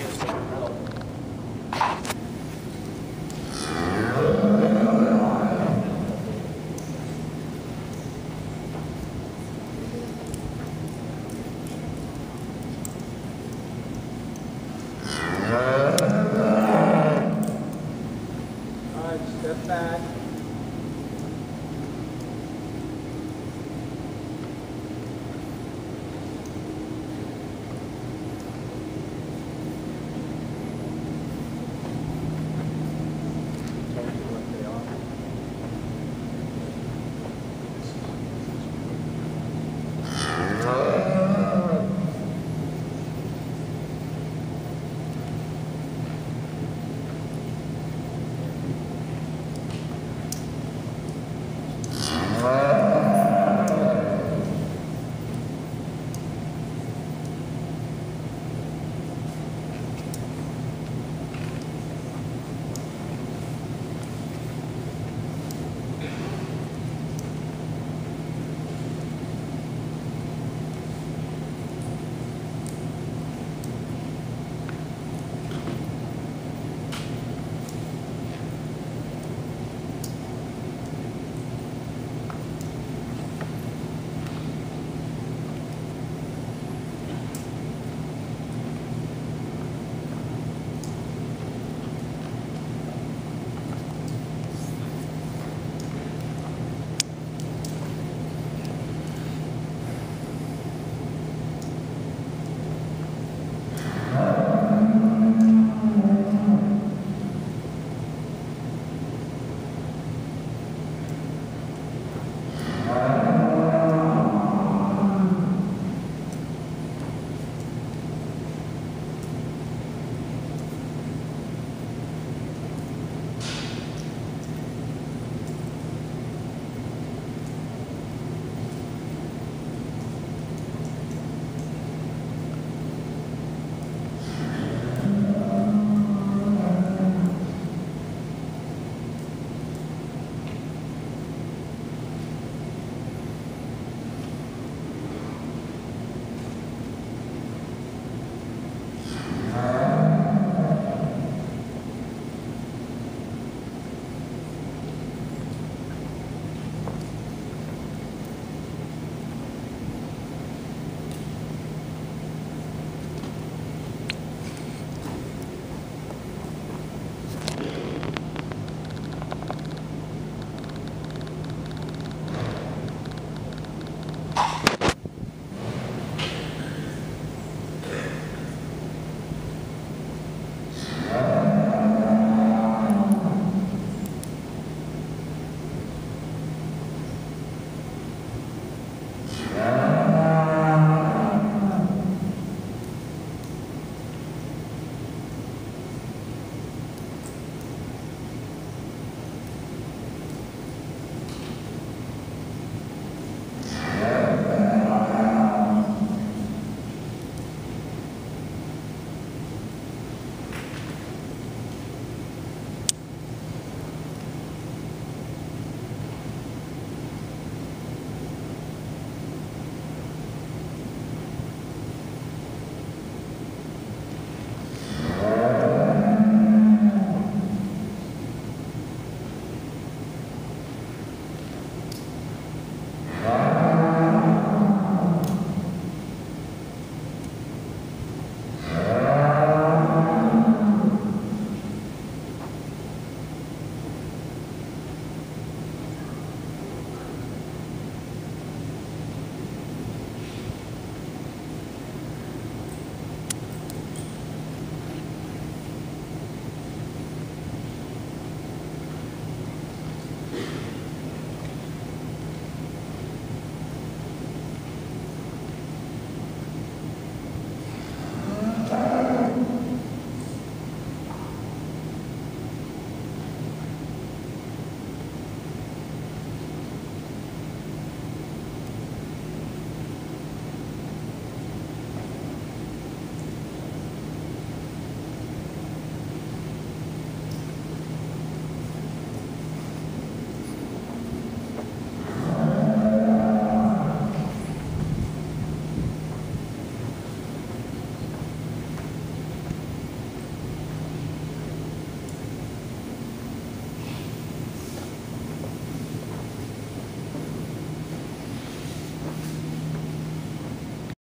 All